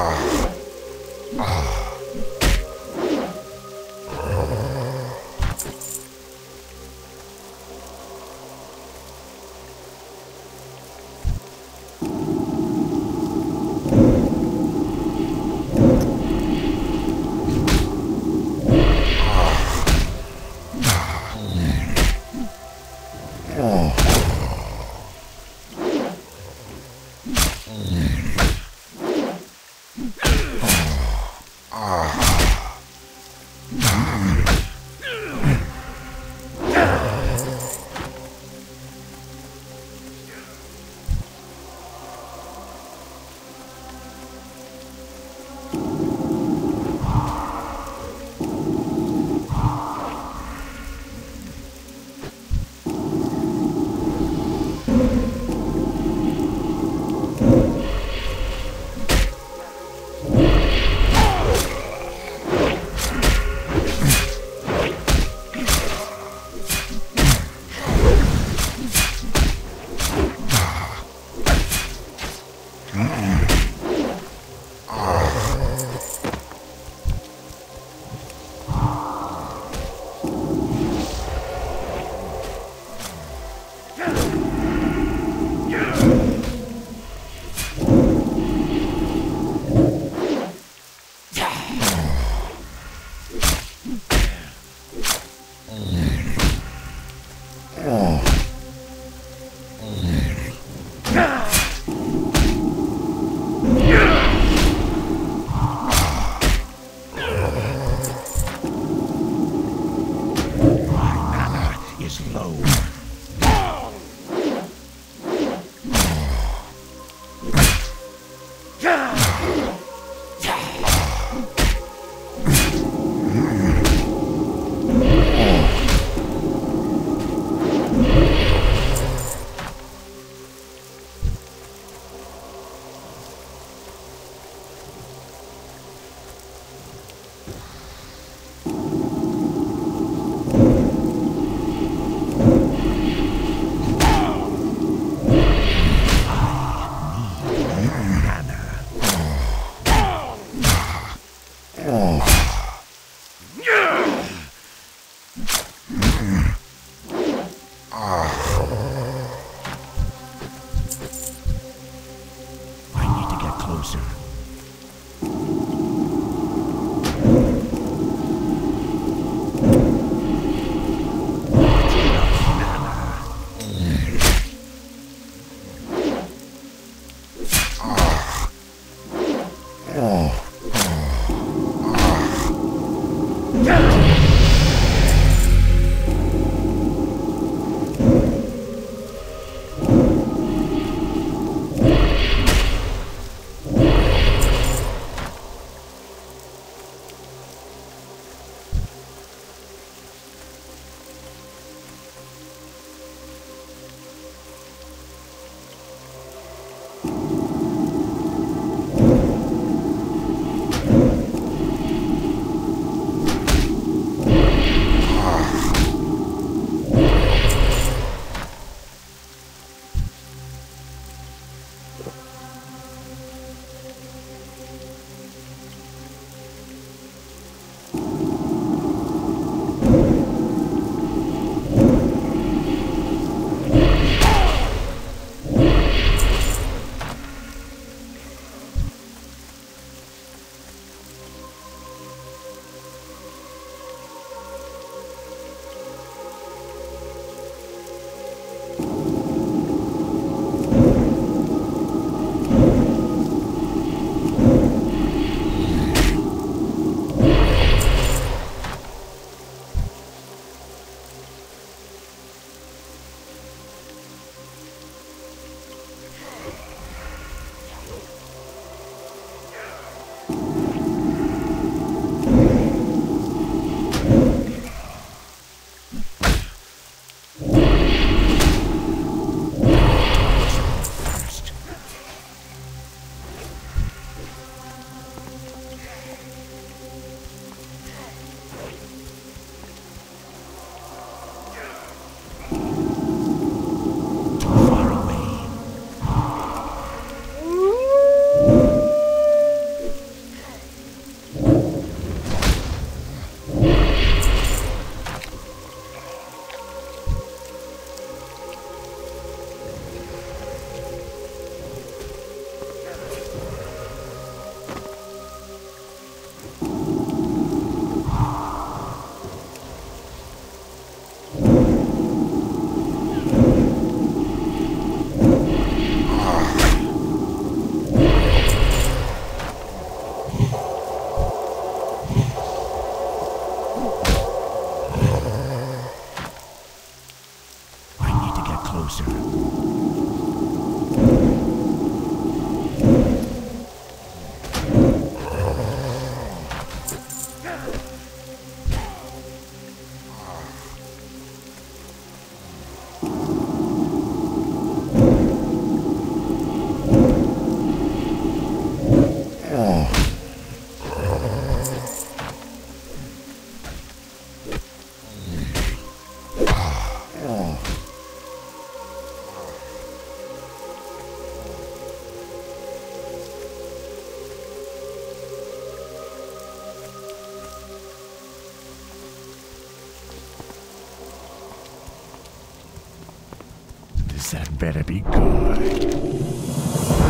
Ah. Ah. Hello. thousand. That better be good.